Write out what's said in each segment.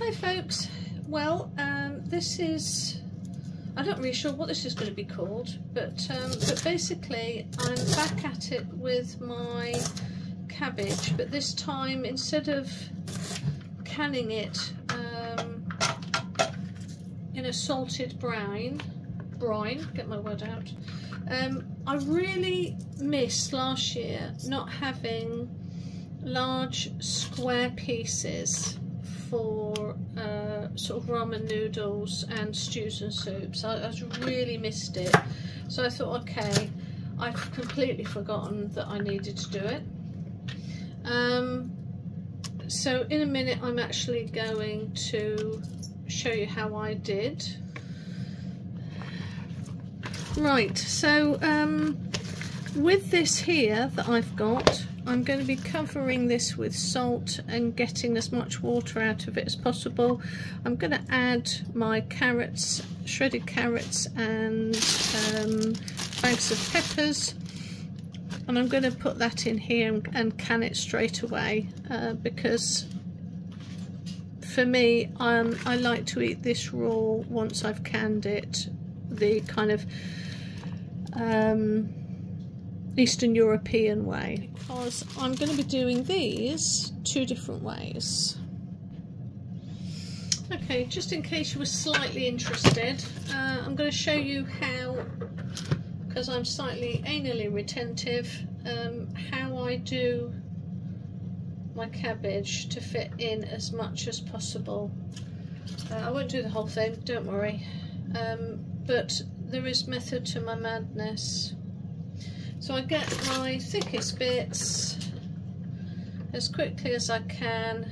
Hi folks, well um, this is, I'm not really sure what this is going to be called, but, um, but basically I'm back at it with my cabbage, but this time instead of canning it um, in a salted brine, brine, get my word out, um, I really missed last year not having large square pieces for uh, sort of ramen noodles and stews and soups. I, I really missed it. So I thought, okay, I've completely forgotten that I needed to do it. Um, so in a minute I'm actually going to show you how I did. Right, so um, with this here that I've got, I'm going to be covering this with salt and getting as much water out of it as possible. I'm going to add my carrots, shredded carrots and um, bags of peppers and I'm going to put that in here and, and can it straight away uh, because for me um, I like to eat this raw once I've canned it the kind of um, Eastern European way because I'm going to be doing these two different ways. Okay, just in case you were slightly interested, uh, I'm going to show you how, because I'm slightly anally retentive, um, how I do my cabbage to fit in as much as possible. Uh, I won't do the whole thing, don't worry, um, but there is method to my madness. So I get my thickest bits as quickly as I can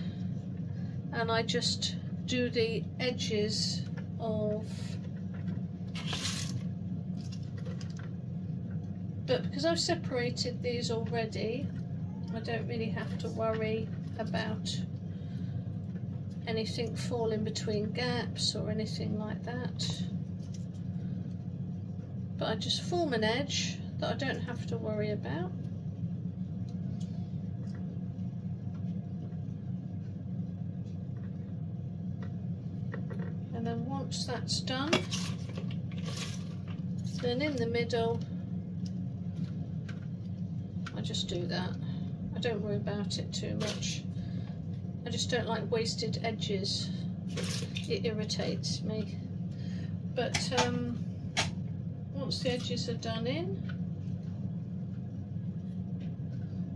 and I just do the edges of but because I've separated these already I don't really have to worry about anything falling between gaps or anything like that. But I just form an edge that I don't have to worry about. And then once that's done, then in the middle, I just do that. I don't worry about it too much. I just don't like wasted edges. It irritates me. But um, once the edges are done in,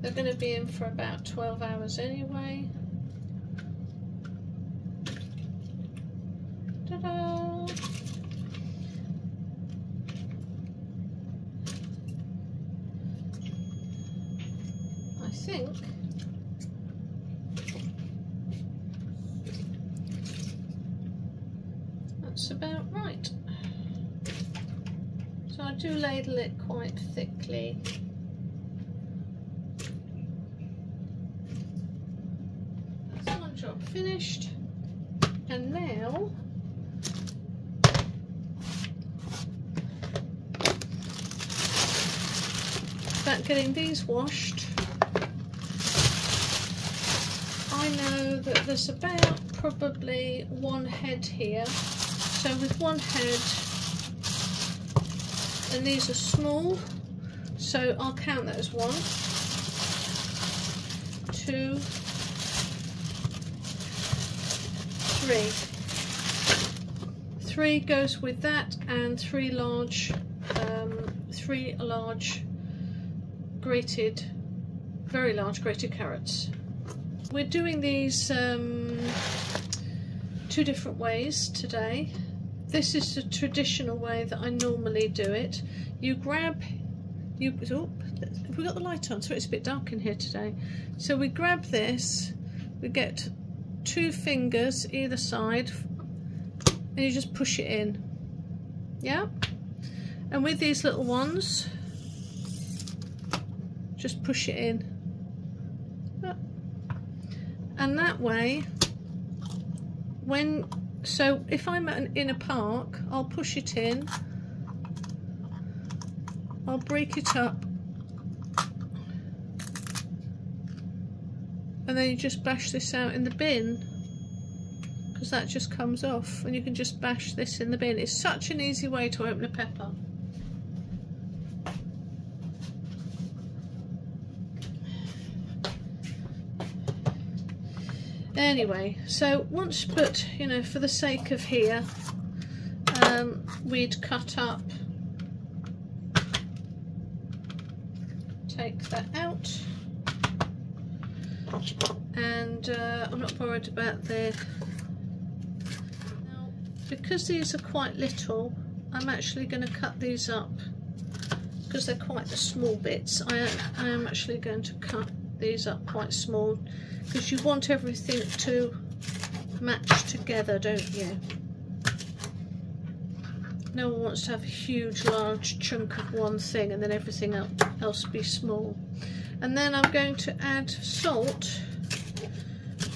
they're going to be in for about 12 hours anyway. Ta-da! I think that's about right. So I do ladle it quite thickly. job finished. And now about getting these washed. I know that there's about probably one head here. So with one head, and these are small, so I'll count that as one, two, three. Three goes with that and three large, um, three large grated, very large grated carrots. We're doing these um, two different ways today. This is the traditional way that I normally do it. You grab, you, oh, have we got the light on so it's a bit dark in here today. So we grab this, we get two fingers either side and you just push it in. Yeah? And with these little ones just push it in. And that way when so if I'm an, in a park I'll push it in. I'll break it up and then you just bash this out in the bin because that just comes off and you can just bash this in the bin. It's such an easy way to open a pepper. Anyway, so once, but you know, for the sake of here, um, we'd cut up, take that out, and uh, I'm not worried about the, now, because these are quite little, I'm actually going to cut these up, because they're quite the small bits, I, I am actually going to cut these up quite small, because you want everything to match together, don't you? No one wants to have a huge large chunk of one thing and then everything else be small. And then I'm going to add salt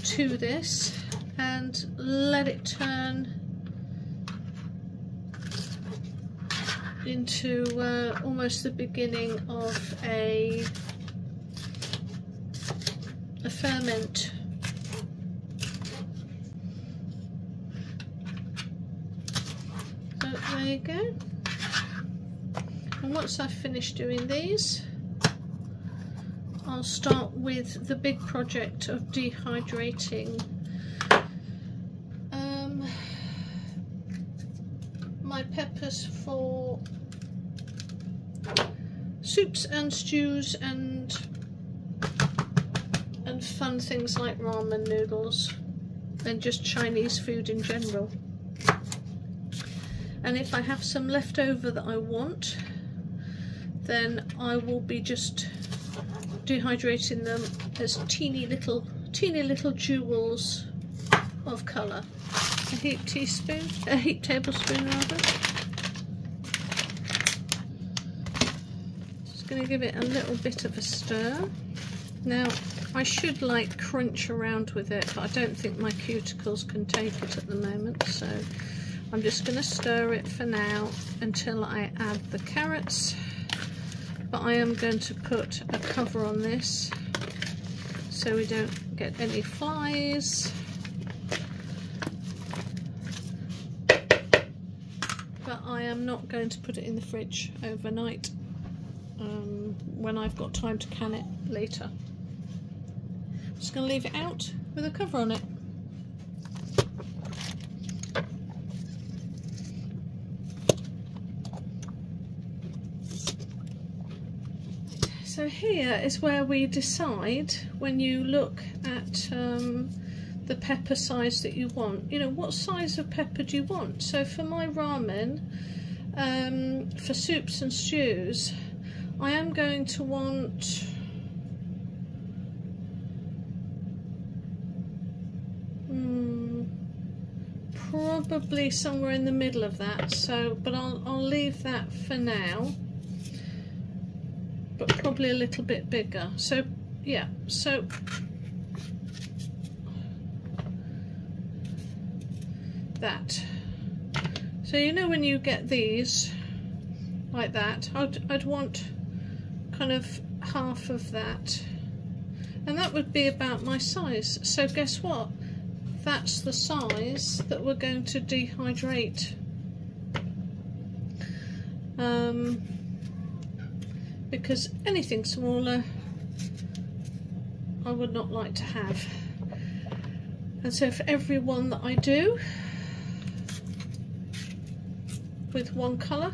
to this and let it turn into uh, almost the beginning of a a ferment. There you go. And once I've finished doing these I'll start with the big project of dehydrating. Um, my peppers for soups and stews and and fun things like ramen noodles and just Chinese food in general. And if I have some left over that I want then I will be just dehydrating them as teeny little teeny little jewels of colour. A heap teaspoon a heap tablespoon rather. Just going to give it a little bit of a stir. Now I should like crunch around with it but I don't think my cuticles can take it at the moment so I'm just going to stir it for now until I add the carrots. But I am going to put a cover on this so we don't get any flies. But I am not going to put it in the fridge overnight um, when I've got time to can it later. I'm Just going to leave it out with a cover on it. So here is where we decide when you look at um, the pepper size that you want. You know, what size of pepper do you want? So for my ramen, um, for soups and stews, I am going to want hmm, probably somewhere in the middle of that so but I'll, I'll leave that for now but probably a little bit bigger. So yeah, so that. So you know when you get these like that, I'd, I'd want kind of half of that. And that would be about my size. So guess what? That's the size that we're going to dehydrate. Um, because anything smaller I would not like to have. And so for every one that I do with one colour,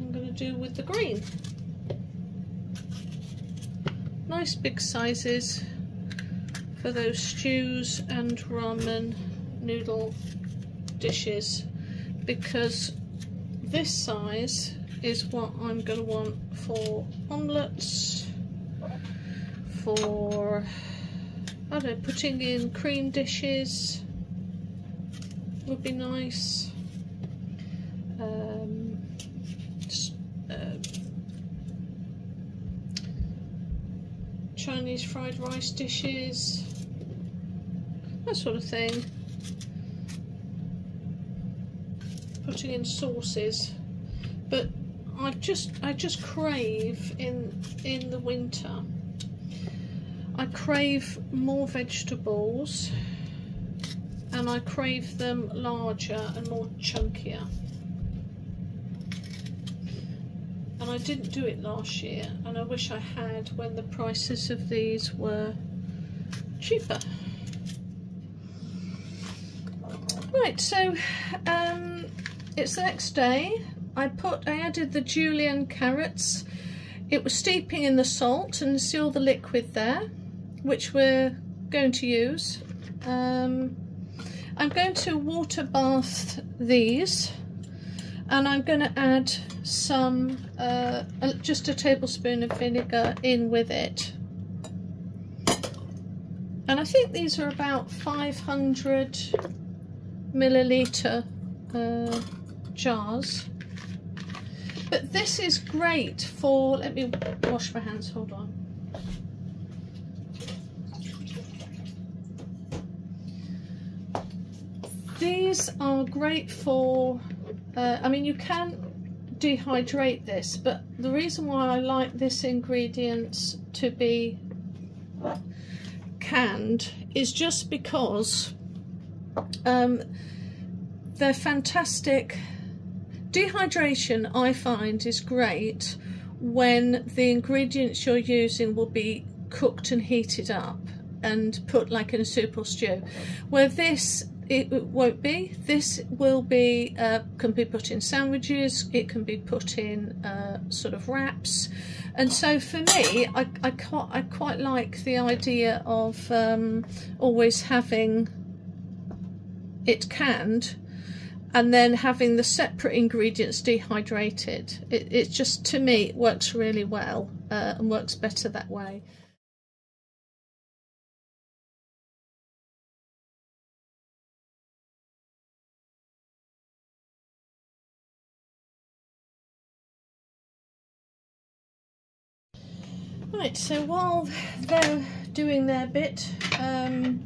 I'm going to do with the green. Nice big sizes for those stews and ramen noodle dishes because this size is what I'm going to want for omelettes, for, I don't know, putting in cream dishes would be nice. Um, uh, Chinese fried rice dishes, that sort of thing. Putting in sauces but I just I just crave in in the winter I crave more vegetables and I crave them larger and more chunkier. And I didn't do it last year and I wish I had when the prices of these were cheaper. Right, so um, it's the next day. I put, I added the julienne carrots. It was steeping in the salt and see all the liquid there, which we're going to use. Um, I'm going to water bath these and I'm going to add some, uh, just a tablespoon of vinegar in with it. And I think these are about 500 milliliter uh, jars. But this is great for, let me wash my hands, hold on. These are great for, uh, I mean you can dehydrate this, but the reason why I like this ingredient to be canned is just because um, they're fantastic. Dehydration I find is great when the ingredients you're using will be cooked and heated up and put like in a soup or stew. Where this it won't be. This will be, uh, can be put in sandwiches, it can be put in uh, sort of wraps. And so for me, I, I, quite, I quite like the idea of um, always having it canned and then having the separate ingredients dehydrated. It, it just, to me, it works really well uh, and works better that way. Right, so while they're doing their bit, um,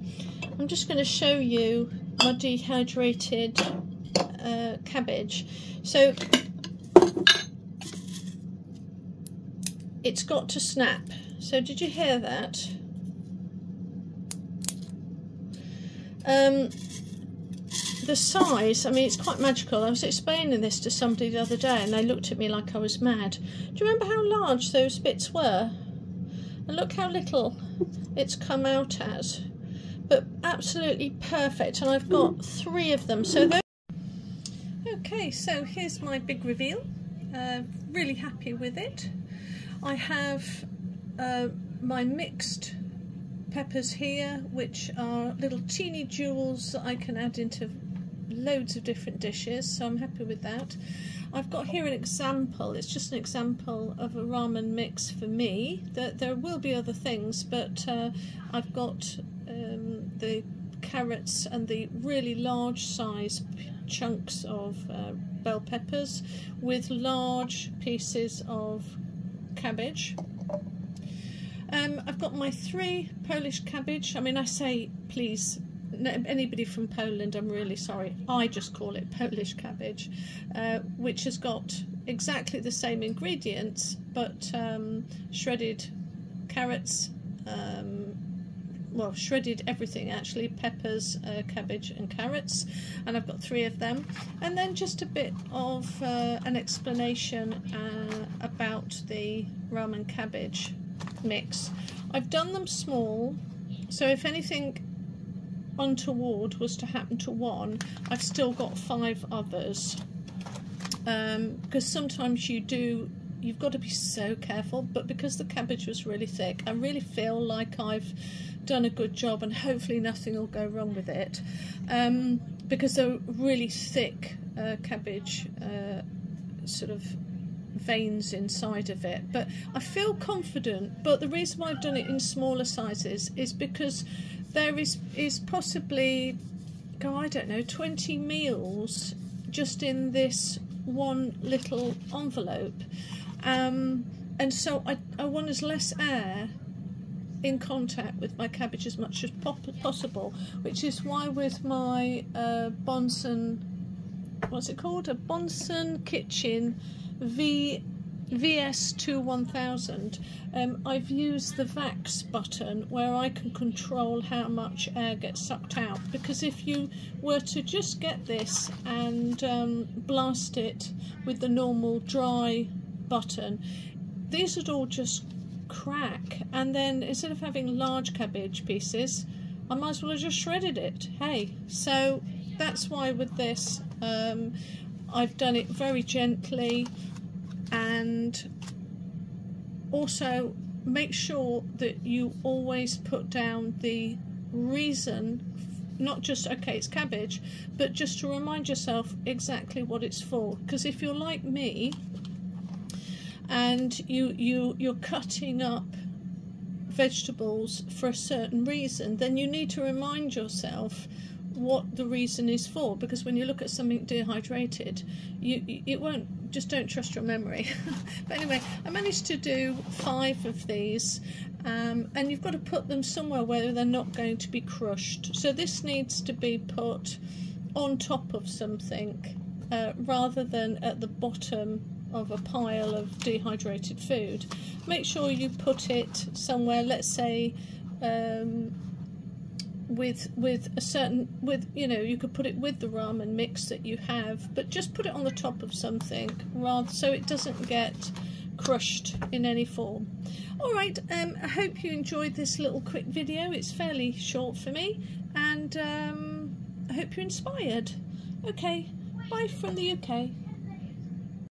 I'm just going to show you my dehydrated uh, cabbage. So it's got to snap. So did you hear that? Um, the size, I mean, it's quite magical. I was explaining this to somebody the other day and they looked at me like I was mad. Do you remember how large those bits were? And look how little it's come out as. But absolutely perfect. And I've got three of them. So Okay, so here's my big reveal. Uh, really happy with it. I have uh, my mixed peppers here, which are little teeny jewels that I can add into loads of different dishes, so I'm happy with that. I've got here an example, it's just an example of a ramen mix for me. There, there will be other things, but uh, I've got um, the carrots and the really large size chunks of uh, bell peppers with large pieces of cabbage. Um, I've got my three Polish cabbage. I mean, I say please anybody from Poland, I'm really sorry. I just call it Polish cabbage, uh, which has got exactly the same ingredients, but um, shredded carrots, um, well, I've shredded everything actually, peppers, uh, cabbage and carrots, and I've got three of them. And then just a bit of uh, an explanation uh, about the ramen cabbage mix. I've done them small, so if anything untoward was to happen to one, I've still got five others. Um, because sometimes you do, you've got to be so careful, but because the cabbage was really thick, I really feel like I've done a good job and hopefully nothing will go wrong with it. Um, because they're really thick uh, cabbage uh, sort of veins inside of it but I feel confident but the reason why I've done it in smaller sizes is because there is is possibly oh, I don't know 20 meals just in this one little envelope um, and so I, I want as less air in contact with my cabbage as much as possible which is why with my uh, Bonsen what's it called? A Bonsen kitchen V VS2 um, I've used the VAX button where I can control how much air gets sucked out. Because if you were to just get this and um, blast it with the normal dry button these would all just crack. And then instead of having large cabbage pieces I might as well have just shredded it. Hey so that's why with this um, I've done it very gently. And also make sure that you always put down the reason not just okay it's cabbage but just to remind yourself exactly what it's for. Because if you're like me and you you you're cutting up vegetables for a certain reason then you need to remind yourself what the reason is for. Because when you look at something dehydrated you it won't just don't trust your memory. But anyway I managed to do five of these um, and you've got to put them somewhere where they're not going to be crushed. So this needs to be put on top of something uh, rather than at the bottom of a pile of dehydrated food. Make sure you put it somewhere let's say um, with with a certain with you know you could put it with the ramen mix that you have but just put it on the top of something rather so it doesn't get crushed in any form. All right um, I hope you enjoyed this little quick video. It's fairly short for me and um, I hope you're inspired. Okay bye from the UK